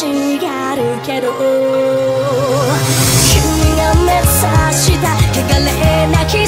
しがるけど。君が目指した汚れなき